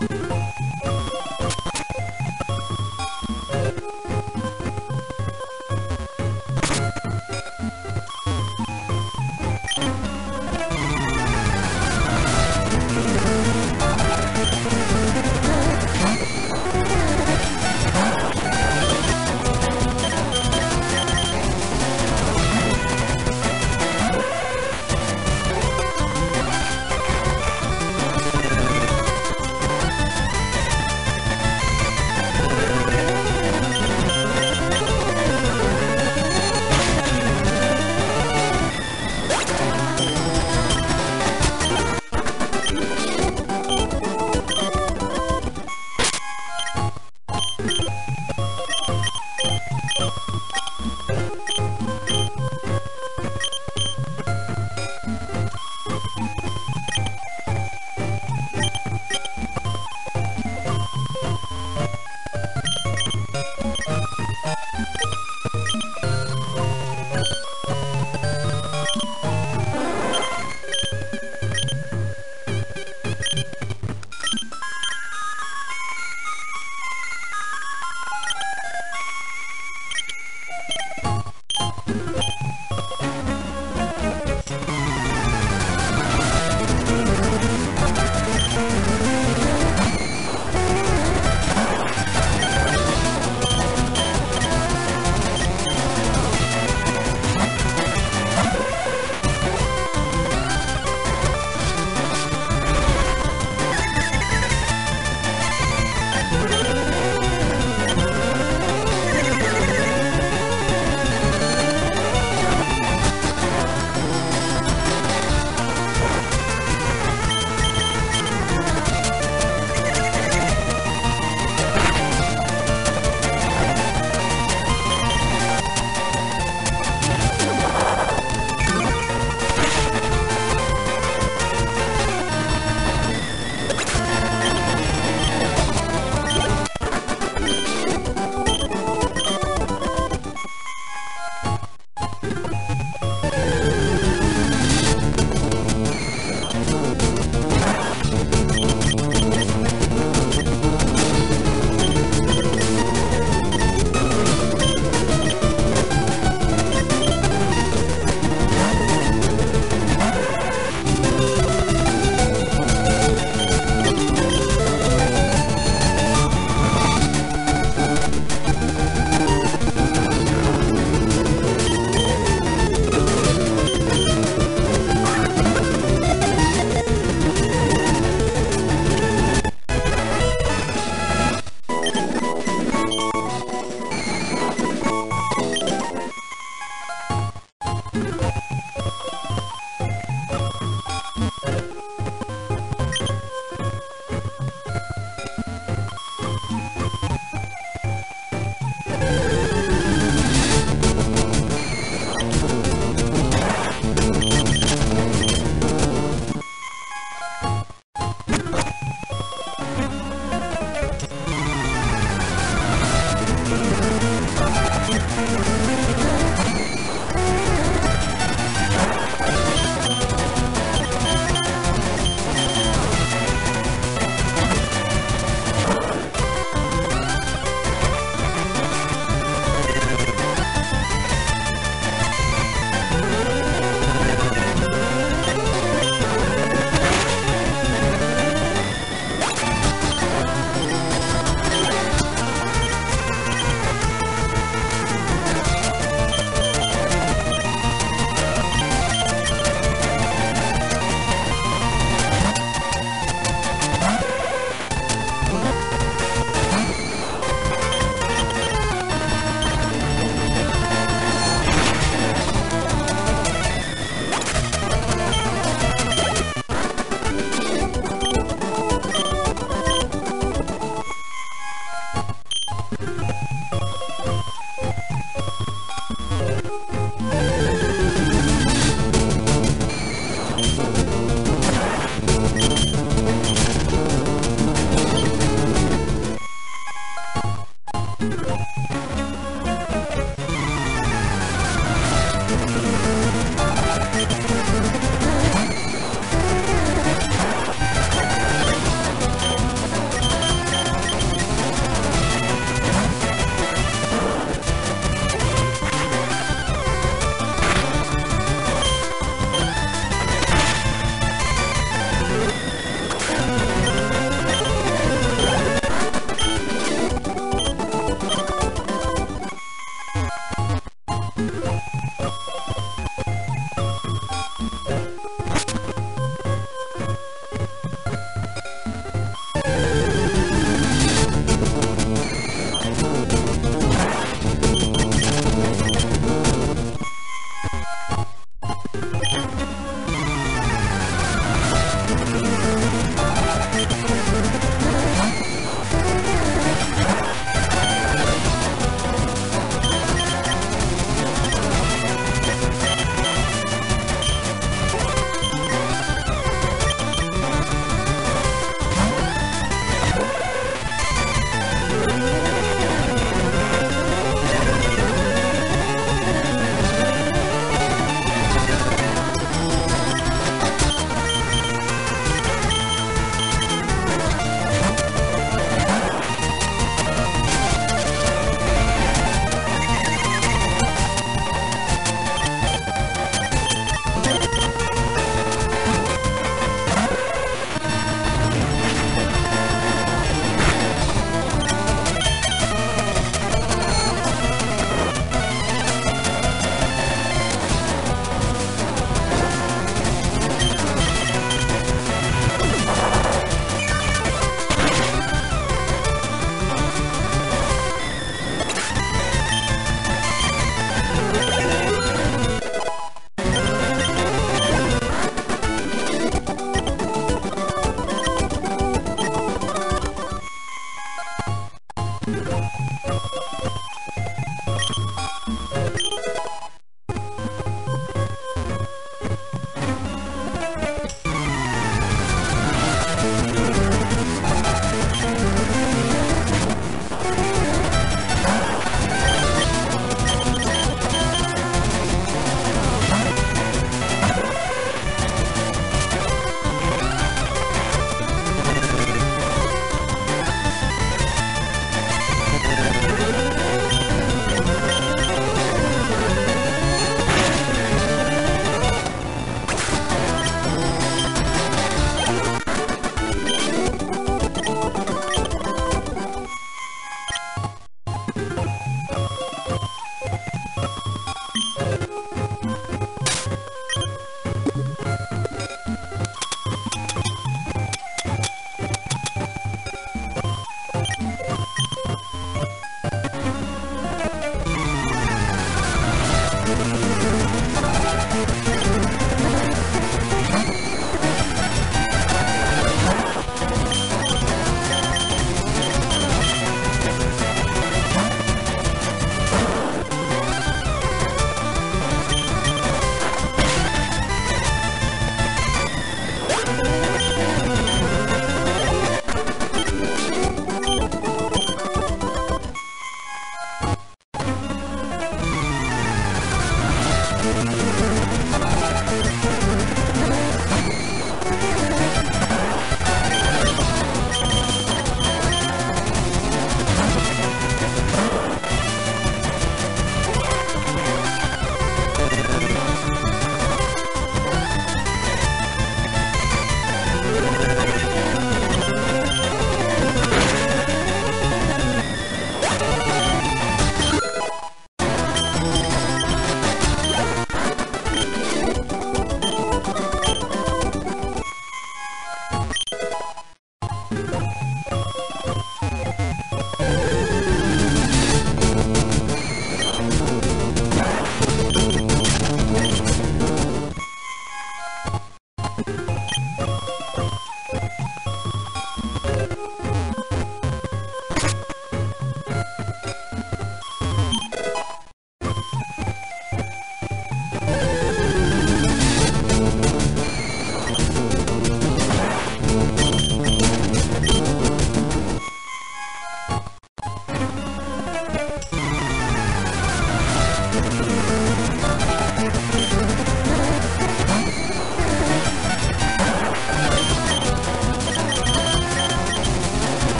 何?